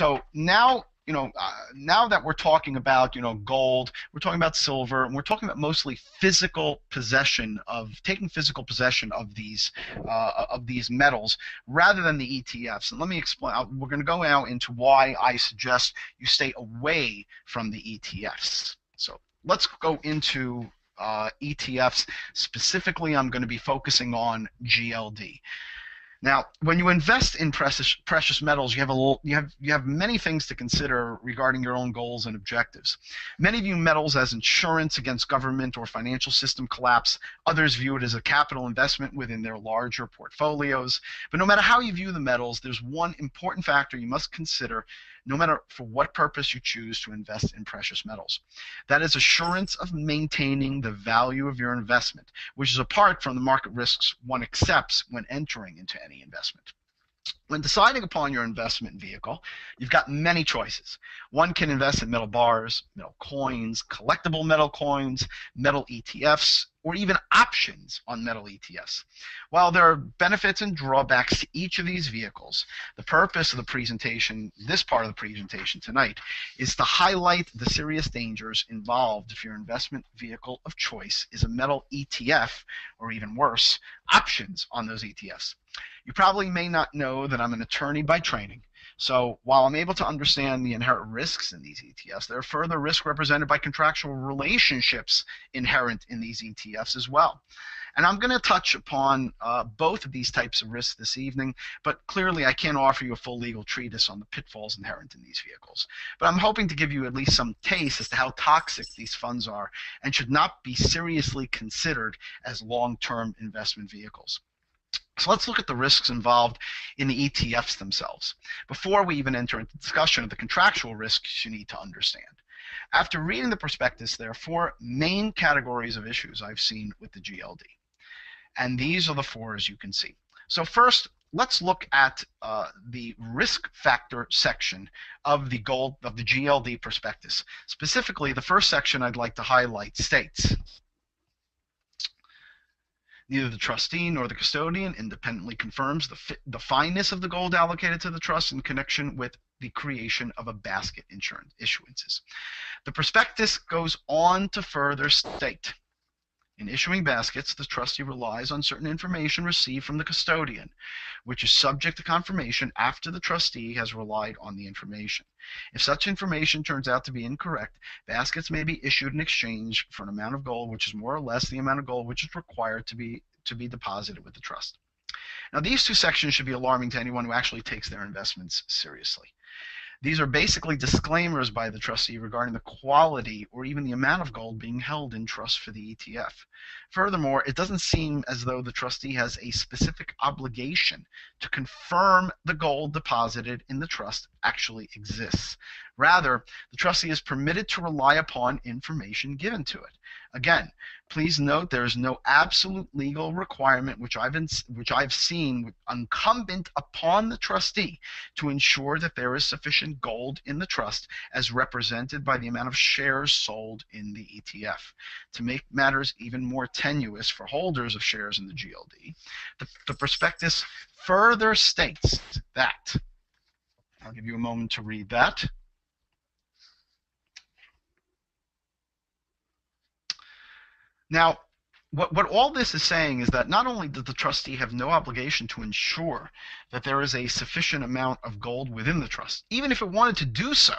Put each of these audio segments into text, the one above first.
So now you know, uh, now that we're talking about, you know, gold, we're talking about silver, and we're talking about mostly physical possession of taking physical possession of these uh, of these metals rather than the ETFs. And let me explain. Uh, we're going to go now into why I suggest you stay away from the ETFs. So let's go into uh, ETFs. Specifically, I'm going to be focusing on GLD. Now, when you invest in precious precious metals, you have a little, you have you have many things to consider regarding your own goals and objectives. Many view metals as insurance against government or financial system collapse. Others view it as a capital investment within their larger portfolios. But no matter how you view the metals, there's one important factor you must consider no matter for what purpose you choose to invest in precious metals. That is assurance of maintaining the value of your investment, which is apart from the market risks one accepts when entering into any investment. When deciding upon your investment vehicle, you've got many choices. One can invest in metal bars, metal coins, collectible metal coins, metal ETFs, or even options on metal ETFs. While there are benefits and drawbacks to each of these vehicles, the purpose of the presentation, this part of the presentation tonight, is to highlight the serious dangers involved if your investment vehicle of choice is a metal ETF, or even worse, options on those ETFs. You probably may not know that I'm an attorney by training. So while I'm able to understand the inherent risks in these ETFs, there are further risks represented by contractual relationships inherent in these ETFs as well. And I'm going to touch upon uh, both of these types of risks this evening, but clearly I can't offer you a full legal treatise on the pitfalls inherent in these vehicles. But I'm hoping to give you at least some taste as to how toxic these funds are and should not be seriously considered as long-term investment vehicles. So let's look at the risks involved in the ETFs themselves before we even enter into discussion of the contractual risks you need to understand. After reading the prospectus, there are four main categories of issues I've seen with the GLD. And these are the four as you can see. So first, let's look at uh, the risk factor section of the gold of the GLD prospectus. Specifically, the first section I'd like to highlight states Neither the trustee nor the custodian independently confirms the, the fineness of the gold allocated to the trust in connection with the creation of a basket insurance issuances. The prospectus goes on to further state in issuing baskets, the trustee relies on certain information received from the custodian, which is subject to confirmation after the trustee has relied on the information. If such information turns out to be incorrect, baskets may be issued in exchange for an amount of gold which is more or less the amount of gold which is required to be to be deposited with the trust. Now these two sections should be alarming to anyone who actually takes their investments seriously. These are basically disclaimers by the trustee regarding the quality or even the amount of gold being held in trust for the ETF. Furthermore, it doesn't seem as though the trustee has a specific obligation to confirm the gold deposited in the trust actually exists. Rather, the trustee is permitted to rely upon information given to it. Again, please note there is no absolute legal requirement which I've which I've seen incumbent upon the trustee to ensure that there is sufficient gold in the trust as represented by the amount of shares sold in the ETF. To make matters even more tenuous for holders of shares in the GLD, the, the prospectus further states that I'll give you a moment to read that. Now, what, what all this is saying is that not only does the trustee have no obligation to ensure that there is a sufficient amount of gold within the trust, even if it wanted to do so,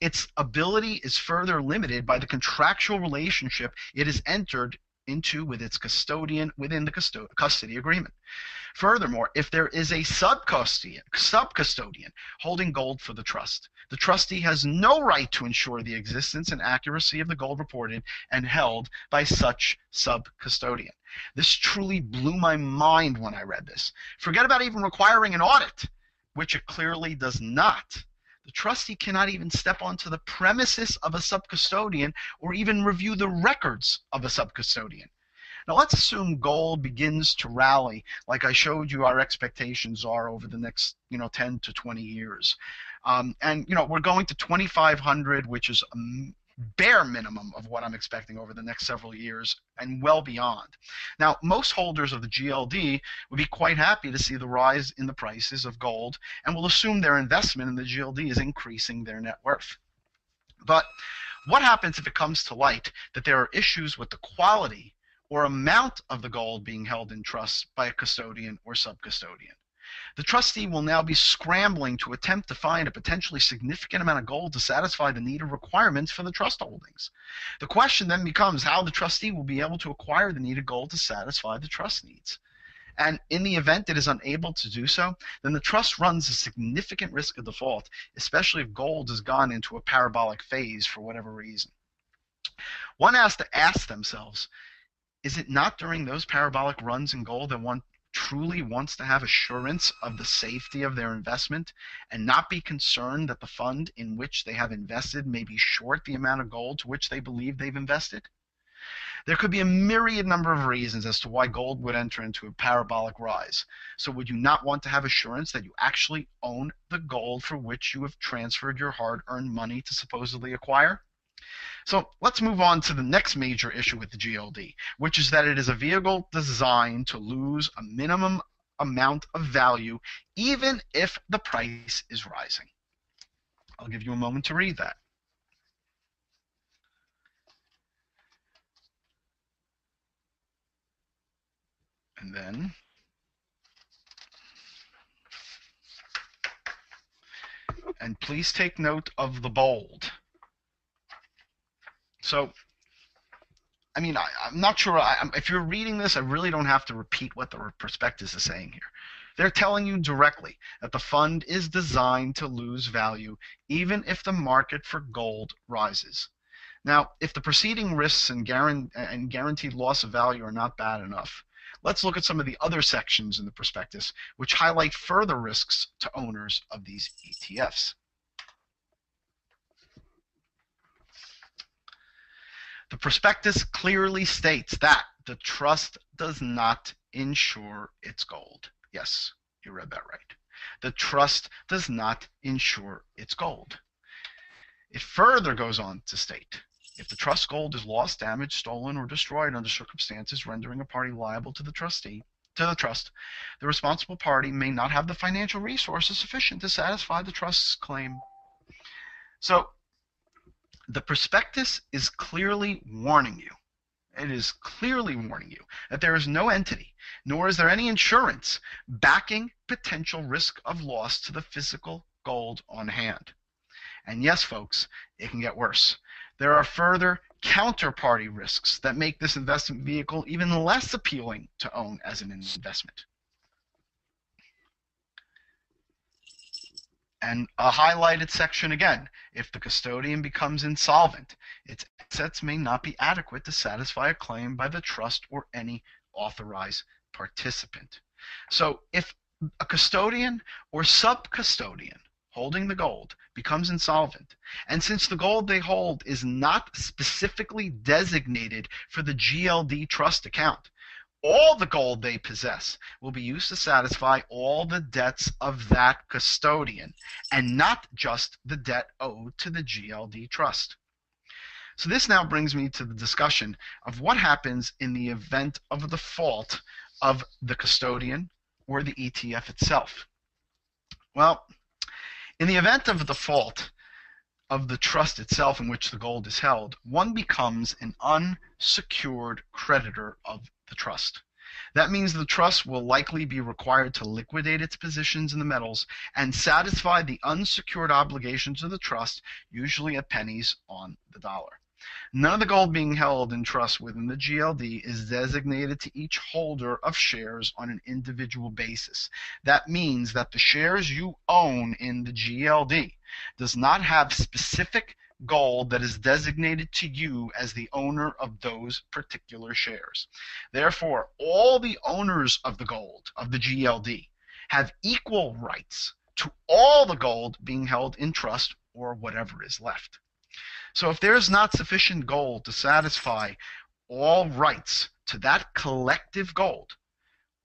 its ability is further limited by the contractual relationship it has entered into with its custodian within the custody agreement. Furthermore, if there is a sub-custodian, sub-custodian holding gold for the trust, the trustee has no right to ensure the existence and accuracy of the gold reported and held by such sub-custodian. This truly blew my mind when I read this. Forget about even requiring an audit, which it clearly does not. The trustee cannot even step onto the premises of a sub-custodian or even review the records of a sub-custodian. Now let's assume gold begins to rally like I showed you our expectations are over the next you know 10 to 20 years. Um, and you know we're going to 2500 which is um, bare minimum of what I'm expecting over the next several years and well beyond. Now, most holders of the GLD would be quite happy to see the rise in the prices of gold and will assume their investment in the GLD is increasing their net worth. But what happens if it comes to light that there are issues with the quality or amount of the gold being held in trust by a custodian or sub-custodian? The trustee will now be scrambling to attempt to find a potentially significant amount of gold to satisfy the needed requirements for the trust holdings. The question then becomes how the trustee will be able to acquire the needed gold to satisfy the trust needs. And in the event it is unable to do so, then the trust runs a significant risk of default, especially if gold has gone into a parabolic phase for whatever reason. One has to ask themselves, is it not during those parabolic runs in gold that one truly wants to have assurance of the safety of their investment and not be concerned that the fund in which they have invested may be short the amount of gold to which they believe they've invested? There could be a myriad number of reasons as to why gold would enter into a parabolic rise. So would you not want to have assurance that you actually own the gold for which you have transferred your hard-earned money to supposedly acquire? So let's move on to the next major issue with the GLD, which is that it is a vehicle designed to lose a minimum amount of value even if the price is rising. I'll give you a moment to read that. And then and please take note of the bold. So, I mean, I, am not sure. I, if you're reading this, I really don't have to repeat what the prospectus is saying here. They're telling you directly that the fund is designed to lose value even if the market for gold rises. Now, if the preceding risks and, and guaranteed loss of value are not bad enough, let's look at some of the other sections in the prospectus which highlight further risks to owners of these ETFs. The prospectus clearly states that the trust does not insure its gold. Yes, you read that right. The trust does not insure its gold. It further goes on to state if the trust gold is lost, damaged, stolen, or destroyed under circumstances rendering a party liable to the trustee, to the trust, the responsible party may not have the financial resources sufficient to satisfy the trust's claim. So the prospectus is clearly warning you. It is clearly warning you that there is no entity, nor is there any insurance backing potential risk of loss to the physical gold on hand. And yes, folks, it can get worse. There are further counterparty risks that make this investment vehicle even less appealing to own as an investment. And a highlighted section again, if the custodian becomes insolvent, its assets may not be adequate to satisfy a claim by the trust or any authorized participant. So if a custodian or sub-custodian holding the gold becomes insolvent, and since the gold they hold is not specifically designated for the GLD trust account, all the gold they possess will be used to satisfy all the debts of that custodian and not just the debt owed to the GLD trust. So this now brings me to the discussion of what happens in the event of a default of the custodian or the ETF itself. Well, in the event of a default of the trust itself in which the gold is held, one becomes an unsecured creditor of the trust. That means the trust will likely be required to liquidate its positions in the metals and satisfy the unsecured obligations of the trust, usually at pennies on the dollar. None of the gold being held in trust within the GLD is designated to each holder of shares on an individual basis. That means that the shares you own in the GLD does not have specific gold that is designated to you as the owner of those particular shares. Therefore, all the owners of the gold, of the GLD, have equal rights to all the gold being held in trust or whatever is left. So if there is not sufficient gold to satisfy all rights to that collective gold,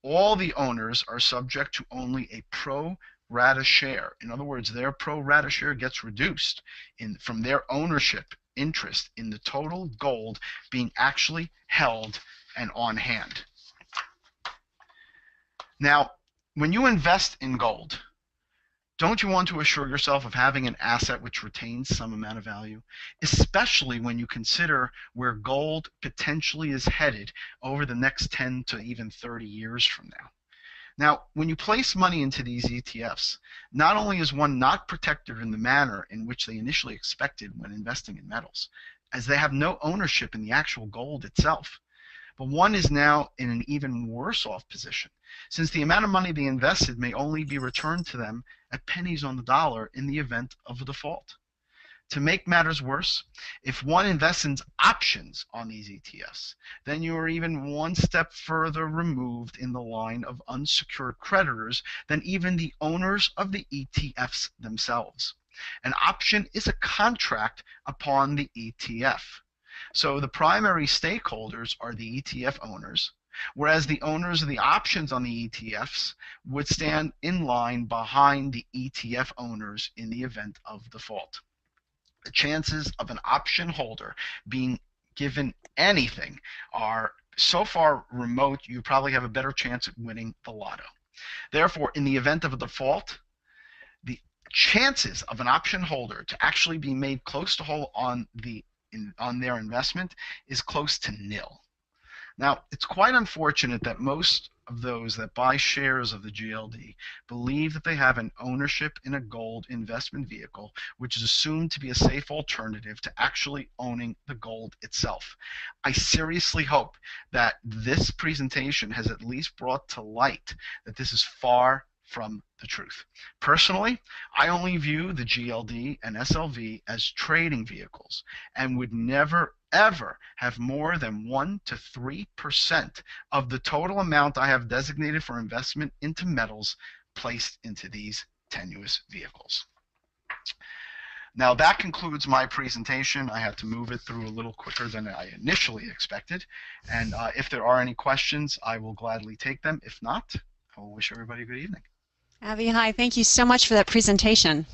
all the owners are subject to only a pro rata share. In other words, their pro rata share gets reduced in, from their ownership interest in the total gold being actually held and on hand. Now, when you invest in gold, don't you want to assure yourself of having an asset which retains some amount of value, especially when you consider where gold potentially is headed over the next 10 to even 30 years from now? Now, when you place money into these ETFs, not only is one not protected in the manner in which they initially expected when investing in metals, as they have no ownership in the actual gold itself, but one is now in an even worse off position, since the amount of money they invested may only be returned to them at pennies on the dollar in the event of a default. To make matters worse, if one invests in options on these ETFs, then you are even one step further removed in the line of unsecured creditors than even the owners of the ETFs themselves. An option is a contract upon the ETF. So the primary stakeholders are the ETF owners, whereas the owners of the options on the ETFs would stand in line behind the ETF owners in the event of default. The chances of an option holder being given anything are so far remote you probably have a better chance at winning the lotto. Therefore, in the event of a default, the chances of an option holder to actually be made close to whole on the in, on their investment is close to nil. Now, it's quite unfortunate that most of those that buy shares of the GLD believe that they have an ownership in a gold investment vehicle, which is assumed to be a safe alternative to actually owning the gold itself. I seriously hope that this presentation has at least brought to light that this is far from the truth. Personally, I only view the GLD and SLV as trading vehicles and would never ever have more than 1 to 3% of the total amount I have designated for investment into metals placed into these tenuous vehicles. Now that concludes my presentation. I had to move it through a little quicker than I initially expected. And uh, if there are any questions, I will gladly take them. If not, I will wish everybody a good evening. Avi, hi. Thank you so much for that presentation.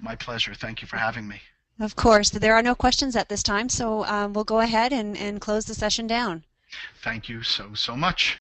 My pleasure. Thank you for having me. Of course. There are no questions at this time, so um, we'll go ahead and, and close the session down. Thank you so, so much.